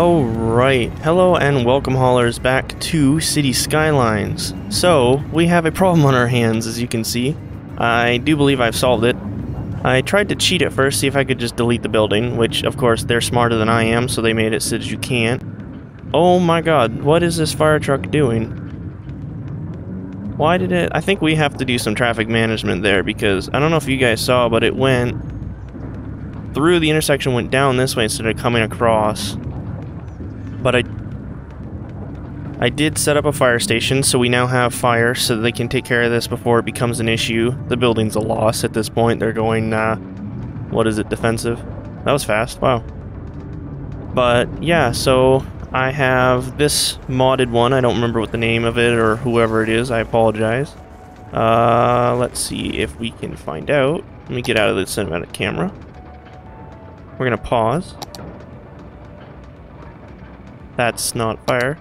Oh, right. Hello and welcome, haulers, back to City Skylines. So, we have a problem on our hands, as you can see. I do believe I've solved it. I tried to cheat at first, see if I could just delete the building, which, of course, they're smarter than I am, so they made it so that you can't. Oh my god, what is this fire truck doing? Why did it... I think we have to do some traffic management there, because I don't know if you guys saw, but it went through the intersection, went down this way instead of coming across. But I I did set up a fire station, so we now have fire, so they can take care of this before it becomes an issue. The building's a loss at this point. They're going, uh, what is it, defensive? That was fast, wow. But, yeah, so I have this modded one. I don't remember what the name of it or whoever it is. I apologize. Uh, let's see if we can find out. Let me get out of the cinematic camera. We're gonna pause. That's not fire.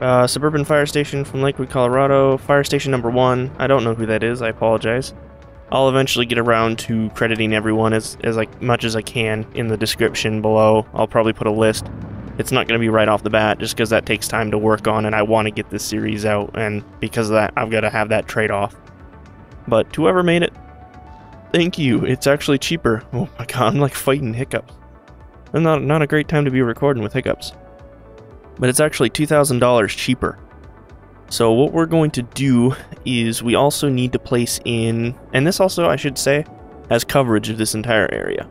Uh, Suburban Fire Station from Lakewood, Colorado. Fire Station number one. I don't know who that is. I apologize. I'll eventually get around to crediting everyone as, as like, much as I can in the description below. I'll probably put a list. It's not going to be right off the bat just because that takes time to work on and I want to get this series out and because of that I've got to have that trade-off. But whoever made it, thank you. It's actually cheaper. Oh my god, I'm like fighting hiccups. And not, not a great time to be recording with hiccups but it's actually $2,000 cheaper. So what we're going to do is we also need to place in, and this also, I should say, has coverage of this entire area.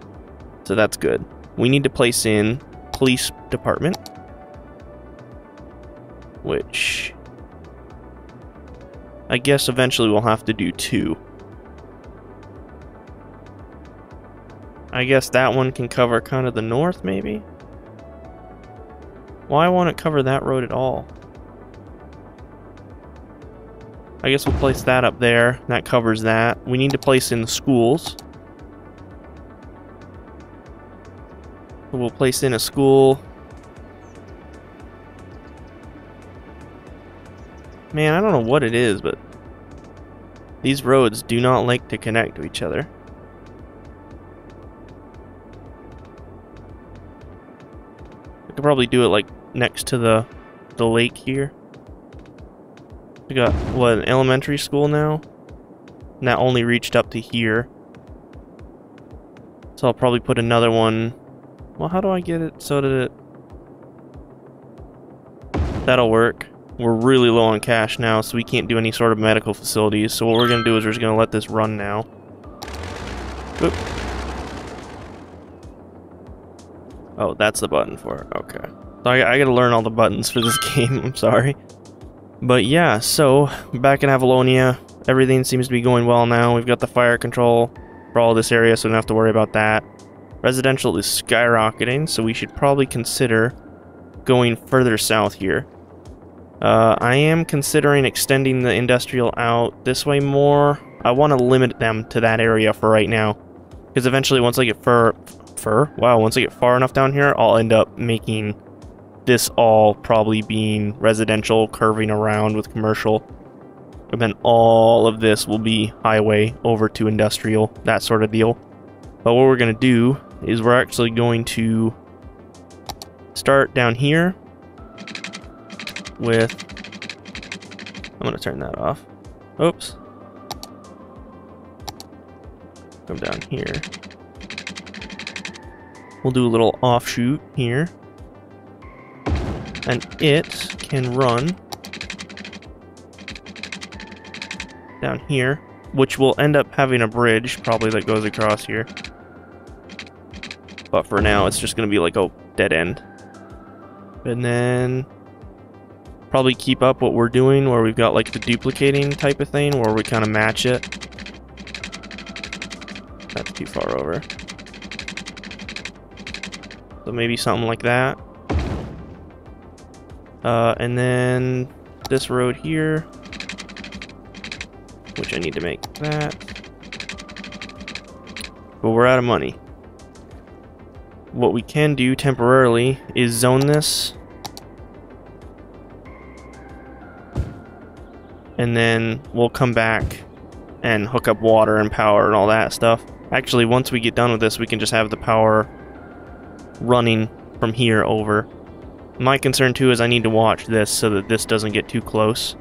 So that's good. We need to place in police department, which I guess eventually we'll have to do two. I guess that one can cover kind of the north, maybe? Why won't it cover that road at all? I guess we'll place that up there. That covers that. We need to place in the schools. We'll place in a school. Man, I don't know what it is, but these roads do not like to connect to each other. Could probably do it like next to the the lake here. We got what an elementary school now. And that only reached up to here. So I'll probably put another one. Well, how do I get it so that it That'll work. We're really low on cash now, so we can't do any sort of medical facilities. So what we're gonna do is we're just gonna let this run now. Oop. Oh, that's the button for it. Okay. I, I gotta learn all the buttons for this game, I'm sorry. But yeah, so, back in Avalonia, everything seems to be going well now. We've got the fire control for all this area, so we don't have to worry about that. Residential is skyrocketing, so we should probably consider going further south here. Uh, I am considering extending the industrial out this way more. I want to limit them to that area for right now. Because eventually, once I get fur... Wow, once I get far enough down here, I'll end up making this all probably being residential, curving around with commercial. And then all of this will be highway over to industrial, that sort of deal. But what we're going to do is we're actually going to start down here with... I'm going to turn that off. Oops. Come down here. We'll do a little offshoot here and it can run down here, which will end up having a bridge, probably, that goes across here. But for now, it's just going to be like a dead end. And then probably keep up what we're doing, where we've got like the duplicating type of thing, where we kind of match it. That's too far over. So maybe something like that. Uh, and then this road here, which I need to make that. But we're out of money. What we can do temporarily is zone this. And then we'll come back and hook up water and power and all that stuff. Actually, once we get done with this, we can just have the power running from here over. My concern too is I need to watch this so that this doesn't get too close.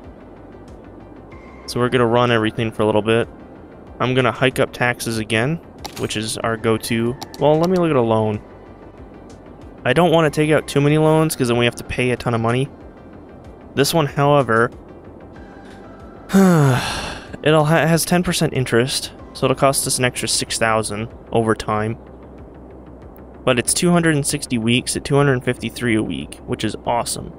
So we're going to run everything for a little bit. I'm going to hike up taxes again, which is our go-to. Well, let me look at a loan. I don't want to take out too many loans because then we have to pay a ton of money. This one, however, it'll ha has 10% interest, so it'll cost us an extra 6,000 over time. But it's 260 weeks at 253 a week, which is awesome.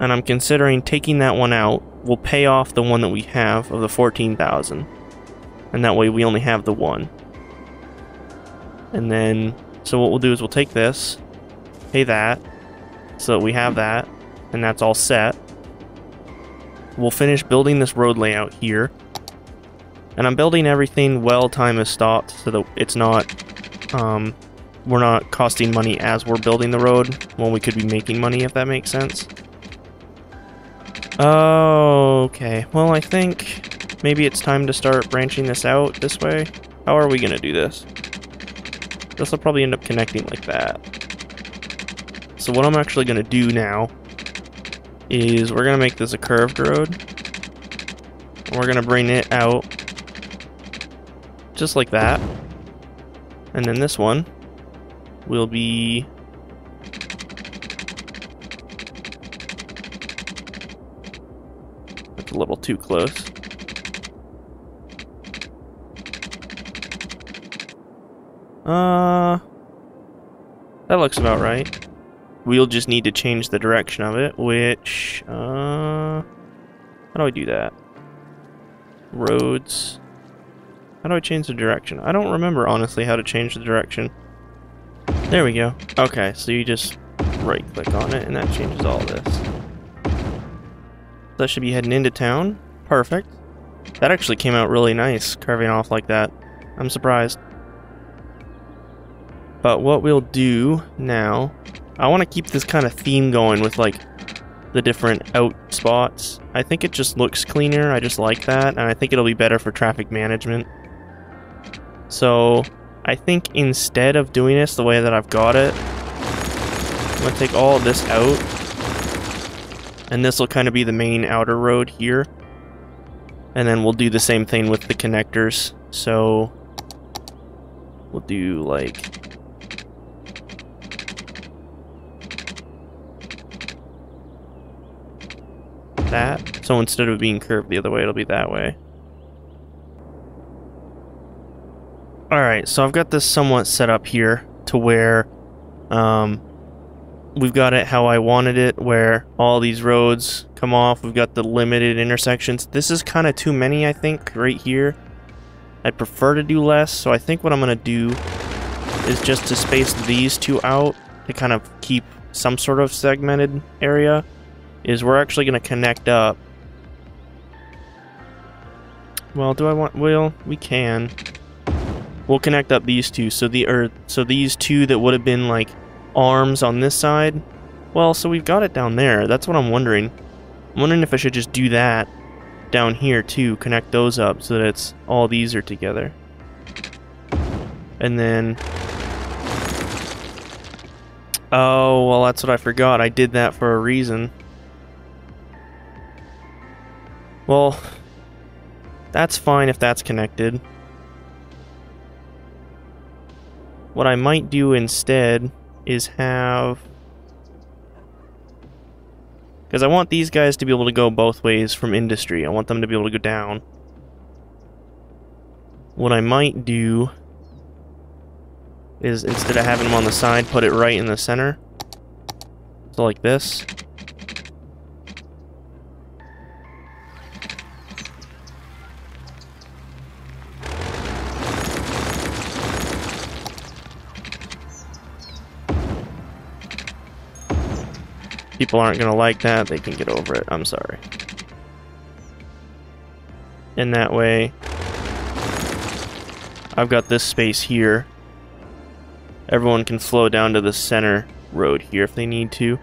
And I'm considering taking that one out. We'll pay off the one that we have of the 14,000. And that way we only have the one. And then, so what we'll do is we'll take this, pay that, so that we have that, and that's all set. We'll finish building this road layout here. And I'm building everything while time is stopped so that it's not, um, we're not costing money as we're building the road when we could be making money, if that makes sense. Okay, well I think maybe it's time to start branching this out this way. How are we gonna do this? This will probably end up connecting like that. So what I'm actually gonna do now is we're gonna make this a curved road. We're gonna bring it out just like that. And then this one will be That's a little too close. Uh that looks about right. We'll just need to change the direction of it, which, uh, how do I do that? Roads. How do I change the direction? I don't remember, honestly, how to change the direction. There we go. Okay, so you just right-click on it, and that changes all this. That should be heading into town. Perfect. That actually came out really nice, carving off like that. I'm surprised. But what we'll do now I want to keep this kind of theme going with like the different out spots. I think it just looks cleaner. I just like that. And I think it'll be better for traffic management. So I think instead of doing this the way that I've got it, I'm going to take all this out. And this will kind of be the main outer road here. And then we'll do the same thing with the connectors. So we'll do like that. So instead of being curved the other way, it'll be that way. Alright, so I've got this somewhat set up here to where um, we've got it how I wanted it, where all these roads come off. We've got the limited intersections. This is kind of too many, I think, right here. I'd prefer to do less, so I think what I'm going to do is just to space these two out to kind of keep some sort of segmented area is we're actually going to connect up. Well, do I want... Well, we can. We'll connect up these two. So the or so these two that would have been like arms on this side. Well, so we've got it down there. That's what I'm wondering. I'm wondering if I should just do that down here too. Connect those up so that it's all these are together. And then... Oh, well that's what I forgot. I did that for a reason. Well, that's fine if that's connected. What I might do instead is have... Because I want these guys to be able to go both ways from industry. I want them to be able to go down. What I might do is instead of having them on the side, put it right in the center. So like this. People aren't going to like that, they can get over it. I'm sorry. In that way, I've got this space here. Everyone can flow down to the center road here if they need to.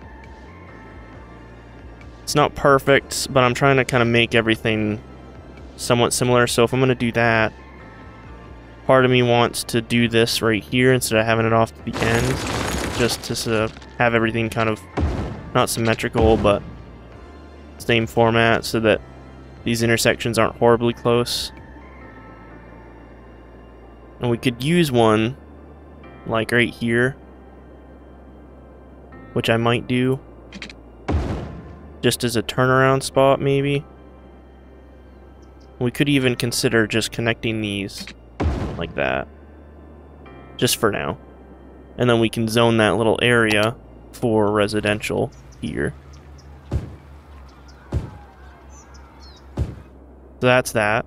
It's not perfect, but I'm trying to kind of make everything somewhat similar. So if I'm going to do that, Part of me wants to do this right here instead of having it off to the end, just to have everything kind of not symmetrical, but same format so that these intersections aren't horribly close. And we could use one like right here, which I might do just as a turnaround spot maybe. We could even consider just connecting these like that. Just for now. And then we can zone that little area for residential here. So that's that.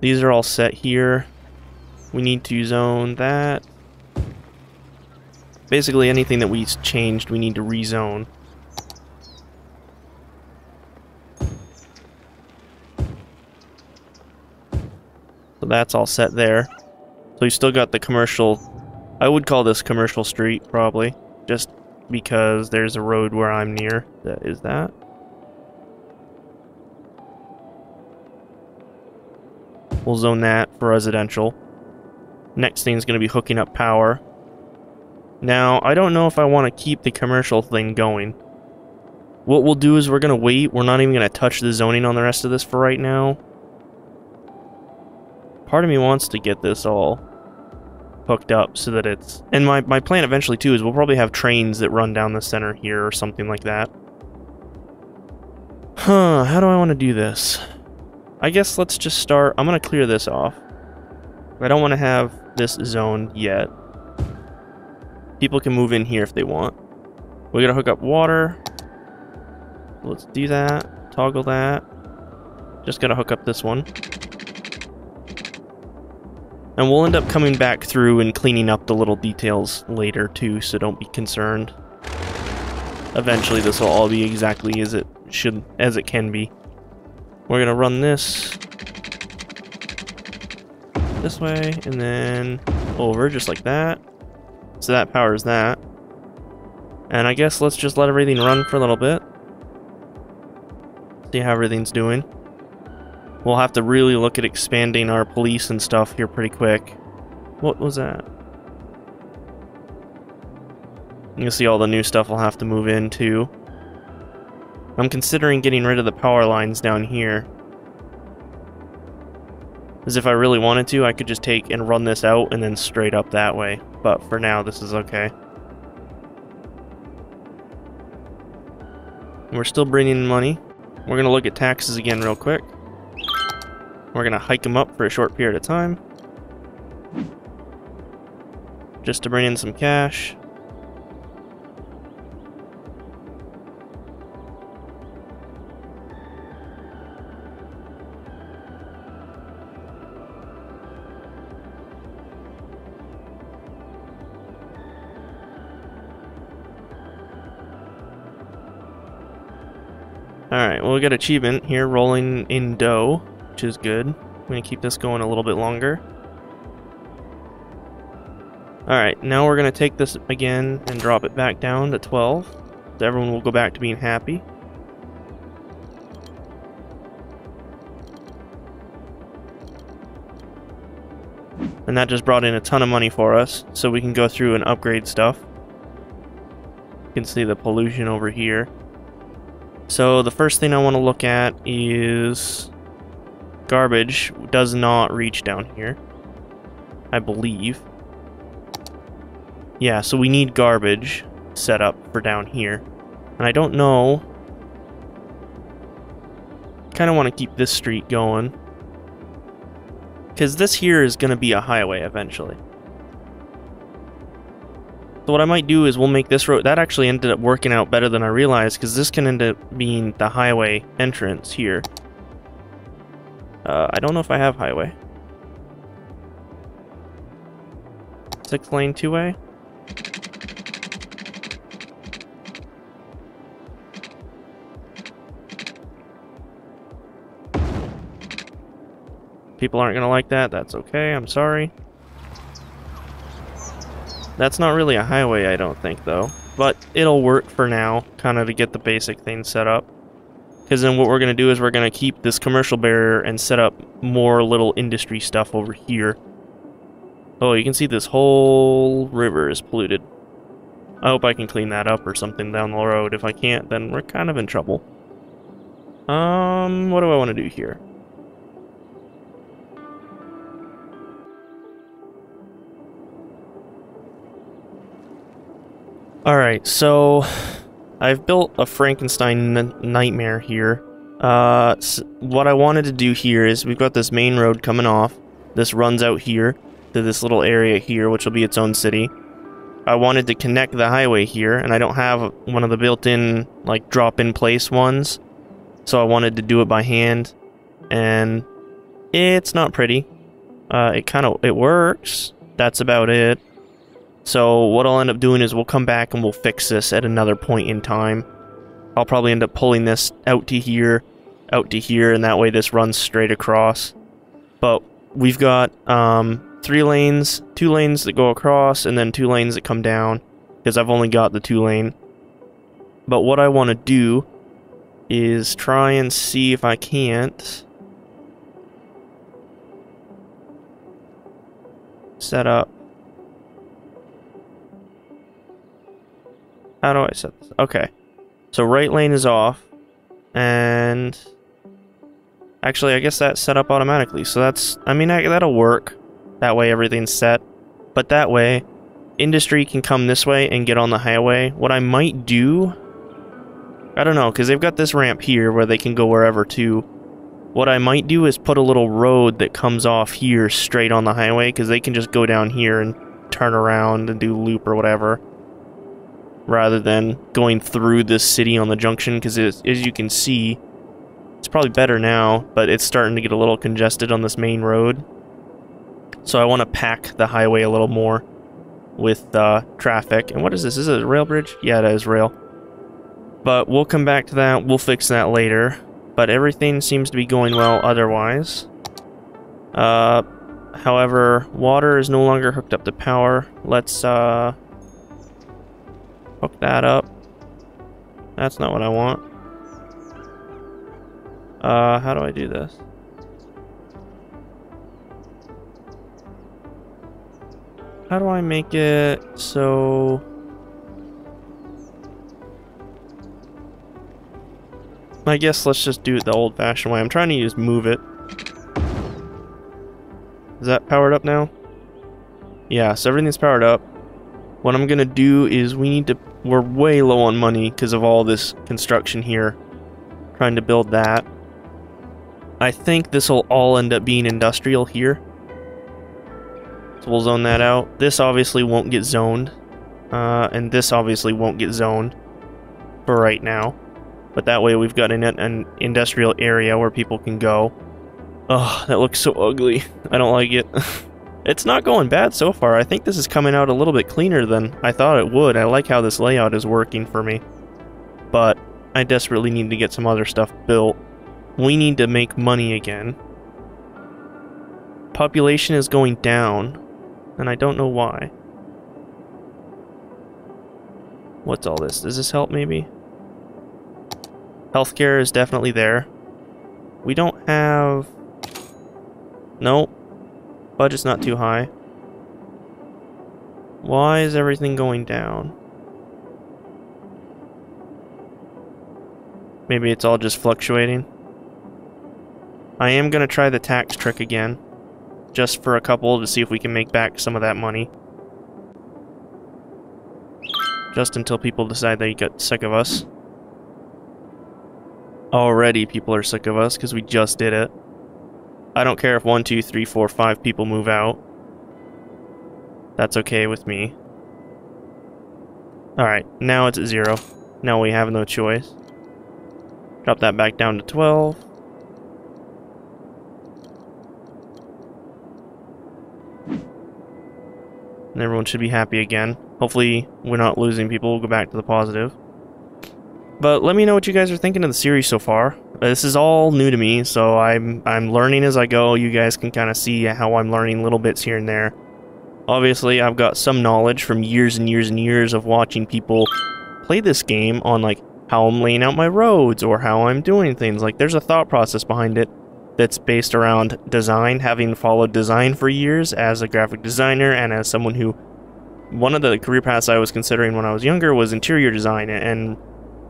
These are all set here. We need to zone that. Basically anything that we changed we need to rezone. So that's all set there. So you still got the commercial... I would call this commercial street, probably. Just because there's a road where I'm near that is that. We'll zone that for residential. Next thing is going to be hooking up power. Now, I don't know if I want to keep the commercial thing going. What we'll do is we're going to wait. We're not even going to touch the zoning on the rest of this for right now. Part of me wants to get this all hooked up so that it's... And my, my plan eventually, too, is we'll probably have trains that run down the center here or something like that. Huh, how do I want to do this? I guess let's just start... I'm going to clear this off. I don't want to have this zone yet. People can move in here if they want. Going to hook up water. Let's do that. Toggle that. Just got to hook up this one. And we'll end up coming back through and cleaning up the little details later too, so don't be concerned. Eventually this will all be exactly as it should, as it can be. We're gonna run this this way, and then over, just like that. So that powers that. And I guess let's just let everything run for a little bit. See how everything's doing. We'll have to really look at expanding our police and stuff here pretty quick. What was that? You can see all the new stuff we'll have to move into. I'm considering getting rid of the power lines down here. As if I really wanted to, I could just take and run this out and then straight up that way. But for now, this is okay. We're still bringing money. We're going to look at taxes again real quick. We're going to hike them up for a short period of time. Just to bring in some cash. Alright, well we got achievement here, rolling in dough which is good. I'm going to keep this going a little bit longer. Alright, now we're going to take this again and drop it back down to 12. So everyone will go back to being happy. And that just brought in a ton of money for us, so we can go through and upgrade stuff. You can see the pollution over here. So the first thing I want to look at is Garbage does not reach down here. I believe. Yeah, so we need garbage set up for down here. And I don't know... kind of want to keep this street going. Because this here is going to be a highway eventually. So what I might do is we'll make this road... That actually ended up working out better than I realized, because this can end up being the highway entrance here. Uh, I don't know if I have highway. Six lane two way. People aren't gonna like that, that's okay, I'm sorry. That's not really a highway, I don't think, though. But it'll work for now, kind of to get the basic thing set up. Because then what we're going to do is we're going to keep this commercial barrier and set up more little industry stuff over here. Oh, you can see this whole river is polluted. I hope I can clean that up or something down the road. If I can't, then we're kind of in trouble. Um, what do I want to do here? Alright, so I've built a Frankenstein nightmare here. Uh, what I wanted to do here is we've got this main road coming off. This runs out here to this little area here, which will be its own city. I wanted to connect the highway here, and I don't have one of the built-in, like, drop-in-place ones. So I wanted to do it by hand, and it's not pretty. Uh, it kind of, it works. That's about it. So what I'll end up doing is we'll come back and we'll fix this at another point in time. I'll probably end up pulling this out to here, out to here, and that way this runs straight across. But we've got um, three lanes, two lanes that go across, and then two lanes that come down, because I've only got the two lane. But what I want to do is try and see if I can't set up How do I set this? Okay. So right lane is off. And... Actually, I guess that's set up automatically. So that's... I mean, that'll work. That way everything's set. But that way, industry can come this way and get on the highway. What I might do... I don't know, because they've got this ramp here where they can go wherever to. What I might do is put a little road that comes off here straight on the highway, because they can just go down here and turn around and do loop or whatever rather than going through this city on the junction because as you can see it's probably better now but it's starting to get a little congested on this main road. So I want to pack the highway a little more with uh, traffic. And what is this? Is it a rail bridge? Yeah it is rail. But we'll come back to that. We'll fix that later. But everything seems to be going well otherwise. Uh, however water is no longer hooked up to power. Let's uh, Hook that up. That's not what I want. Uh, how do I do this? How do I make it so... I guess let's just do it the old-fashioned way. I'm trying to use move it. Is that powered up now? Yeah, so everything's powered up. What I'm gonna do is we need to we're way low on money because of all this construction here. Trying to build that. I think this will all end up being industrial here. So we'll zone that out. This obviously won't get zoned. Uh, and this obviously won't get zoned for right now. But that way we've got an, an industrial area where people can go. Oh, that looks so ugly. I don't like it. It's not going bad so far. I think this is coming out a little bit cleaner than I thought it would. I like how this layout is working for me. But I desperately need to get some other stuff built. We need to make money again. Population is going down, and I don't know why. What's all this? Does this help maybe? Healthcare is definitely there. We don't have... Nope. Budget's not too high. Why is everything going down? Maybe it's all just fluctuating. I am going to try the tax trick again. Just for a couple to see if we can make back some of that money. Just until people decide they get sick of us. Already people are sick of us because we just did it. I don't care if one, two, three, four, five people move out. That's okay with me. Alright, now it's at zero. Now we have no choice. Drop that back down to 12. And everyone should be happy again. Hopefully we're not losing people. We'll go back to the positive. But let me know what you guys are thinking of the series so far. Uh, this is all new to me, so I'm I'm learning as I go. You guys can kind of see how I'm learning little bits here and there. Obviously, I've got some knowledge from years and years and years of watching people play this game on like how I'm laying out my roads or how I'm doing things. Like there's a thought process behind it that's based around design, having followed design for years as a graphic designer and as someone who one of the career paths I was considering when I was younger was interior design and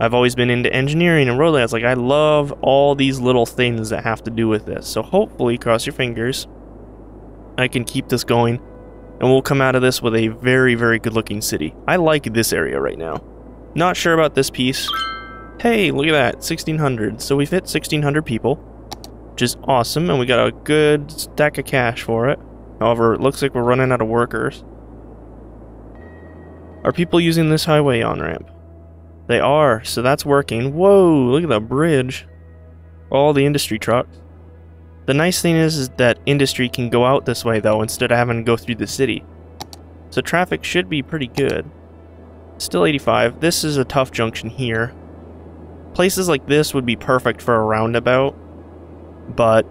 I've always been into engineering and road. Like I love all these little things that have to do with this. So hopefully, cross your fingers, I can keep this going and we'll come out of this with a very, very good looking city. I like this area right now. Not sure about this piece. Hey, look at that, 1600. So we fit 1600 people, which is awesome, and we got a good stack of cash for it. However, it looks like we're running out of workers. Are people using this highway on-ramp? They are, so that's working. Whoa, look at the bridge. All the industry trucks. The nice thing is, is that industry can go out this way though, instead of having to go through the city. So traffic should be pretty good. Still 85. This is a tough junction here. Places like this would be perfect for a roundabout, but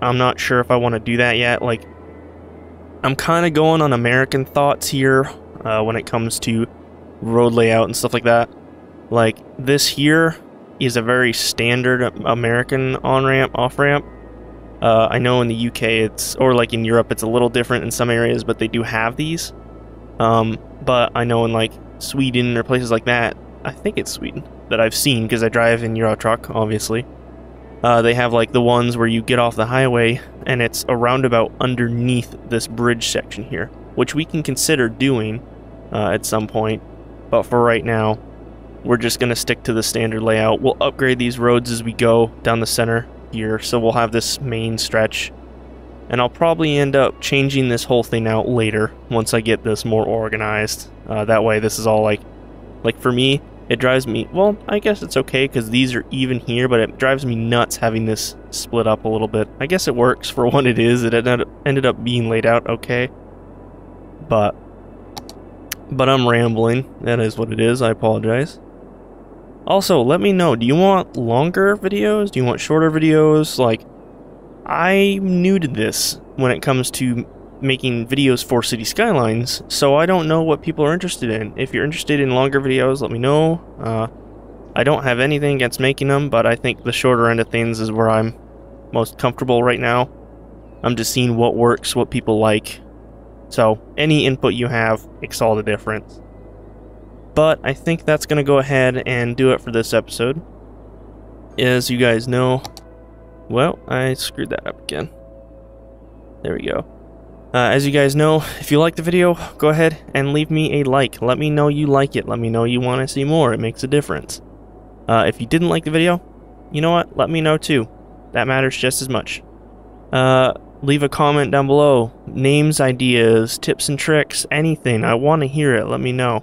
I'm not sure if I want to do that yet. Like, I'm kind of going on American thoughts here uh, when it comes to road layout and stuff like that. Like, this here is a very standard American on-ramp, off-ramp. Uh, I know in the UK it's, or like in Europe, it's a little different in some areas, but they do have these. Um, but I know in like Sweden or places like that, I think it's Sweden, that I've seen because I drive in Euro truck, obviously. Uh, they have like the ones where you get off the highway and it's a roundabout underneath this bridge section here, which we can consider doing uh, at some point. But for right now, we're just going to stick to the standard layout. We'll upgrade these roads as we go down the center here, so we'll have this main stretch and I'll probably end up changing this whole thing out later once I get this more organized. Uh, that way this is all like, like for me, it drives me, well, I guess it's okay because these are even here, but it drives me nuts having this split up a little bit. I guess it works for what it is. It ended up being laid out okay. But, but I'm rambling. That is what it is. I apologize. Also, let me know, do you want longer videos? Do you want shorter videos? Like, I'm new to this when it comes to making videos for City Skylines, so I don't know what people are interested in. If you're interested in longer videos, let me know. Uh, I don't have anything against making them, but I think the shorter end of things is where I'm most comfortable right now. I'm just seeing what works, what people like. So, any input you have makes all the difference. But I think that's going to go ahead and do it for this episode. As you guys know, well, I screwed that up again. There we go. Uh, as you guys know, if you like the video, go ahead and leave me a like. Let me know you like it. Let me know you want to see more. It makes a difference. Uh, if you didn't like the video, you know what? Let me know too. That matters just as much. Uh, leave a comment down below. Names, ideas, tips and tricks, anything. I want to hear it. Let me know.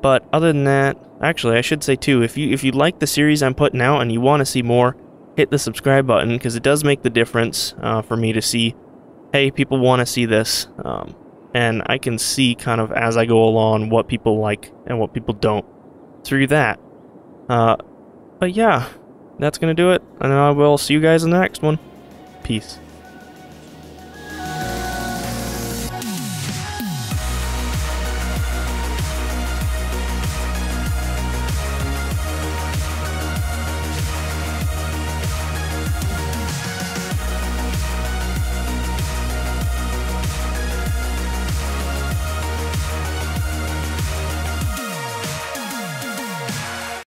But other than that, actually, I should say too, if you if you like the series I'm putting out and you want to see more, hit the subscribe button because it does make the difference uh, for me to see, hey, people want to see this. Um, and I can see kind of as I go along what people like and what people don't through that. Uh, but yeah, that's to do it. And I will see you guys in the next one. Peace.